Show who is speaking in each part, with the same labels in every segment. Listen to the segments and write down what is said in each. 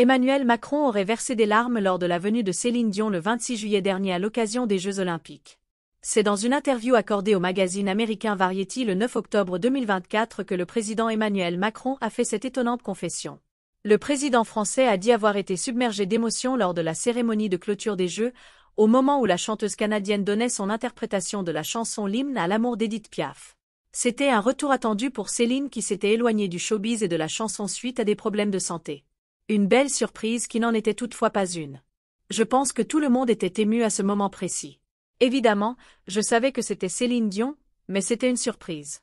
Speaker 1: Emmanuel Macron aurait versé des larmes lors de la venue de Céline Dion le 26 juillet dernier à l'occasion des Jeux Olympiques. C'est dans une interview accordée au magazine américain Variety le 9 octobre 2024 que le président Emmanuel Macron a fait cette étonnante confession. Le président français a dit avoir été submergé d'émotions lors de la cérémonie de clôture des Jeux, au moment où la chanteuse canadienne donnait son interprétation de la chanson L'hymne à l'amour d'Edith Piaf. C'était un retour attendu pour Céline qui s'était éloignée du showbiz et de la chanson suite à des problèmes de santé. Une belle surprise qui n'en était toutefois pas une. Je pense que tout le monde était ému à ce moment précis. Évidemment, je savais que c'était Céline Dion, mais c'était une surprise.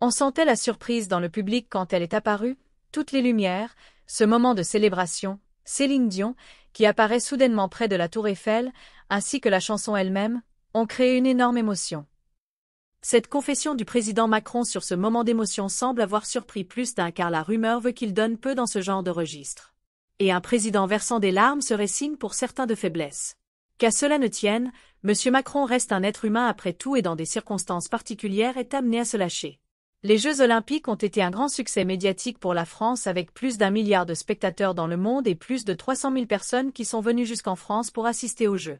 Speaker 1: On sentait la surprise dans le public quand elle est apparue, toutes les lumières, ce moment de célébration, Céline Dion, qui apparaît soudainement près de la tour Eiffel, ainsi que la chanson elle-même, ont créé une énorme émotion. Cette confession du président Macron sur ce moment d'émotion semble avoir surpris plus d'un car la rumeur veut qu'il donne peu dans ce genre de registre. Et un président versant des larmes serait signe pour certains de faiblesse. Qu'à cela ne tienne, M. Macron reste un être humain après tout et dans des circonstances particulières est amené à se lâcher. Les Jeux olympiques ont été un grand succès médiatique pour la France avec plus d'un milliard de spectateurs dans le monde et plus de 300 000 personnes qui sont venues jusqu'en France pour assister aux Jeux.